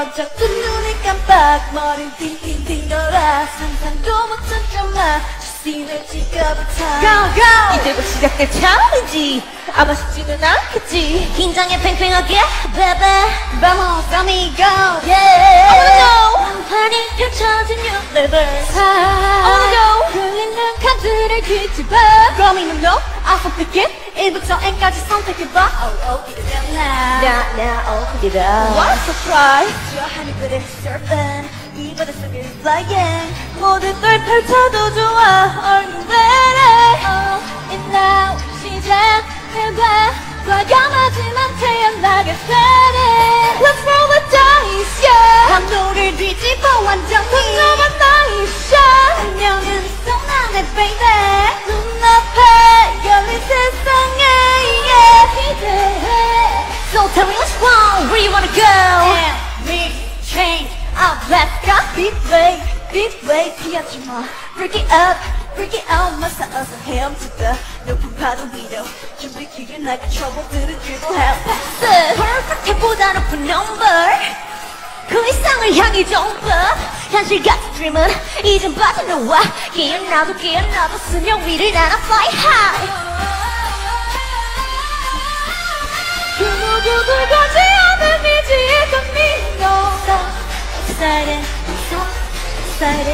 번쩍 뜬 눈이 깜빡 머리 띵띵띵 돌아. 상상도 못한 드라마 씬을 찍어부터 Go go! 이제부터 시작될 챌린지. 아마 쉽지는 않겠지. 긴장해 팽팽하게 baby Vamos amigo yeah. Oh no 판이 펼쳐진 new level 카드를 뒤집어 고민은 너 아서 it 1부터 N까지 선택해봐 Oh oh 이러면 나 Now now oh put it up What a surprise 저 하늘그릇 surfing 이 바다 속을 flying 모든 걸 펼쳐도 좋아 you ready? Oh, and now 시작해봐 과감하지만 태어나게 ready Let's roll the dice yeah 판도를 뒤집어 완전히 nice shot 운명은 있어나네 baby So tell me what's wrong where you wanna go And we change our let's go Big way, big way 피하지마 Break it up, break it out 마사 어서 헤엄치다 높은 파도 위로 준비 기계 나가 trouble 들고 help pass Perfect 보다 높은 number 그 이상을 향해 jump 현실 같은 dream은 이젠 빠져나와 깨어나도 깨어나도 수명 위를 날아 fly high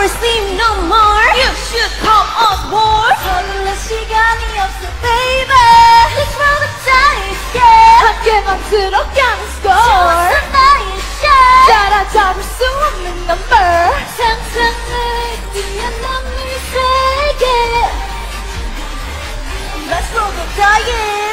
receive no more. You should call us war. 서둘러 시간이 없어, baby. Let's roll the dice, yeah. 함께 만들어 가는 score. 좋은 나의 shot. 따라잡을 수 없는 number. 상상을 뛰어넘는 세계. Let's roll the dice.